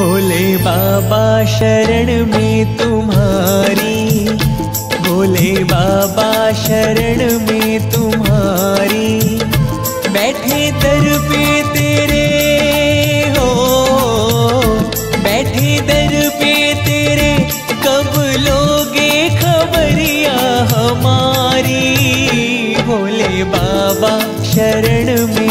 भोले बाबा, शरण में तुम्हारी। भोले बाबा, शरण में तुम्हारी। बैठे दर पे तेरे, हो। बैठे दर पे तेरे, कब लोगे खबरिया हमारी? भोले बाबा, शरण में